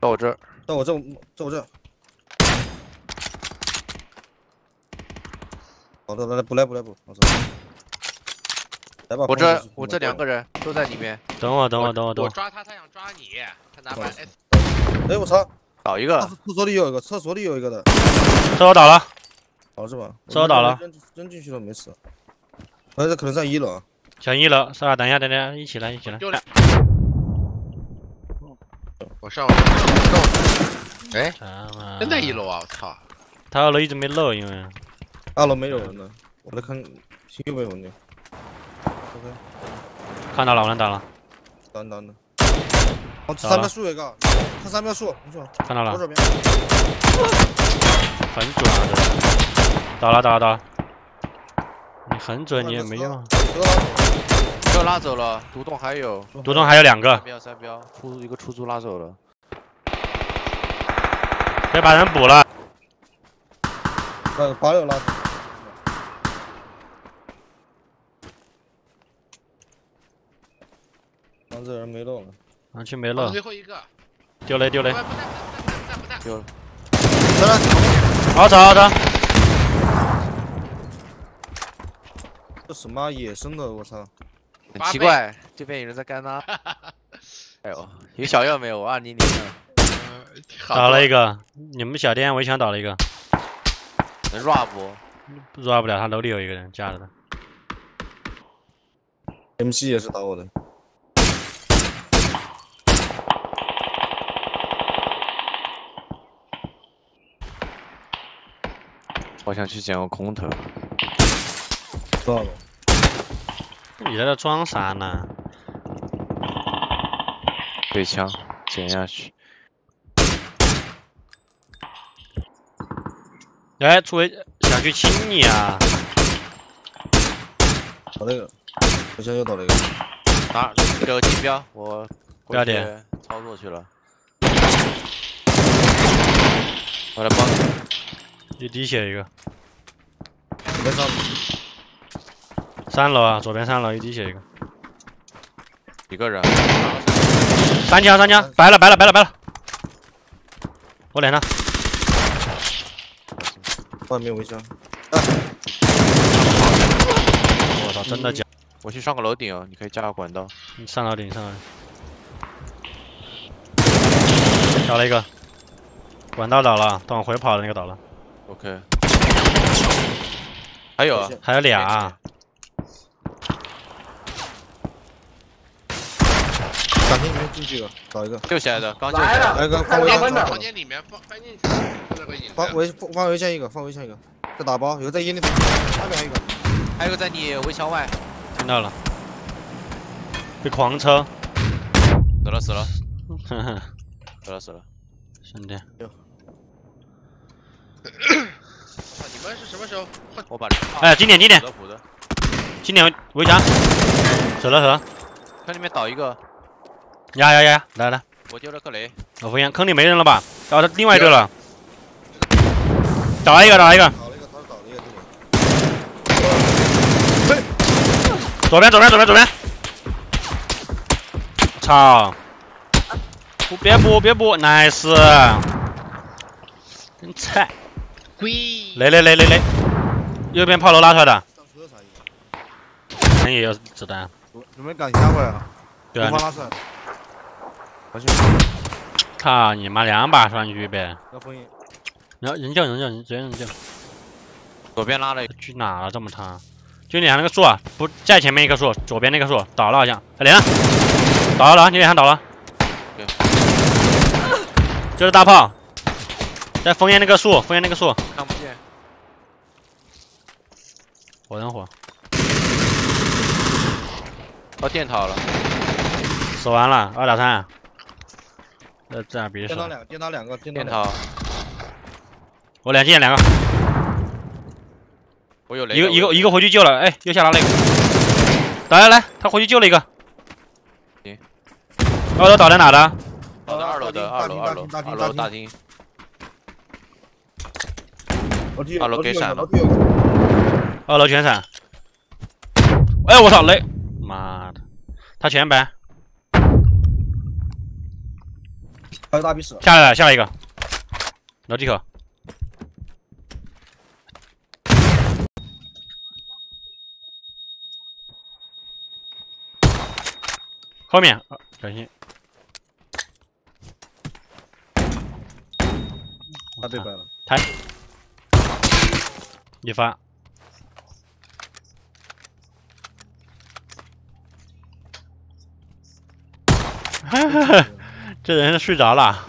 到我这儿，到我这，到我这。好的，来来补来补来补，我操！来吧，我这我这两个人都在里面。等我等我等我等我。我抓他，他想抓你，他拿把 S。哎我操！倒一个。厕所里有一个，厕所里有一个的。厕所倒了。好是吧？厕所倒了。扔扔进去了，没死。哎，这可能在一楼。上一楼是吧？等一下等一下，一起来一起来。我上。哎，真在一楼啊！我操！他二楼一直没漏，因为。二楼没有人呢，我在看有没有人。OK，看到了，我能打了。等等等。哦，三边树有一个，看三边树。看到了。很准啊，这。打了打了打了。你很准，你也没用。又拉走了，独栋还有。独栋还有两个。三标三标，出一个出租拉走了。别把人补了。呃八六拉走。这人没漏了，盲区没漏。最后一个，丢雷丢雷。丢了。来来，好走好走。这什么野生的？我操！很奇怪，这边有人在干吗？哎呦，有小药没有？二零零的。倒了一个，你们小店围墙倒了一个。能 rap 不？rap 不了，他楼里有一个人架着的。MC 也是打我的。我想去捡个空投。到了。你在这装啥呢？对枪，捡下去。哎，出为想去亲你啊！倒那个，我现在又倒了一个。拿这个金标，我标点操作去了。我来帮你。一滴血一个。没上。三楼啊，左边三楼一滴血一个。一个人。三枪三枪，白了白了白了白了。我脸上。外面围墙。我操，真的假？我去上个楼顶啊，你可以加个管道。你上楼顶上楼顶。倒了一个。管道倒了，等我回跑的那个倒了。OK。还有啊，还有俩。房间里面进去一个，找一个。救起来的，刚救起来的。来个放围墙。房间里面放翻进去。放围放围墙一个，放围墙一个。在打包，有个在烟里头，那边还有一个。还有个在你围墙外。听到了。被狂车。死了死了。死了死了。兄弟。你们是什么时候？我把。哎，经典经典。经典围墙。死了死了。看里面倒一个。压压压！来来。我丢了个雷。我封烟坑里没人了吧？到另外一队了。倒了一个，倒了一个。倒了一个，他倒了一个。左边，左边，左边，左边。操！不，别补，别补，nice。真菜。来来来来来！右边炮楼拉出来的。人也有子弹。准备赶下回来了。对啊。拉出来。操你妈！两把双狙呗。要封印。然后人叫人叫人，直接人叫。左边拉了，去哪了？这么长？就脸上那个树啊，不在前面一棵树，左边那棵树倒了好像。连上，倒了，你脸上倒了。对。就是大炮，在封烟那个树，封烟那个树。看不见。火人火。到电塔了。死完了，二打三。那这样比电塔两，电塔两个，电塔。我两件两个。我有雷。一个一个一个回去救了，哎，又下来了一个。来来来，他回去救了一个。行。二楼倒在哪的？倒在二楼的二楼二楼二楼大厅。二楼给闪了。二楼全闪。哎，我操雷！妈的，他全白。还有大鼻屎，下来了，下来一个，楼梯口。后面，呃小心！他被掰了。他一发。这人睡着了。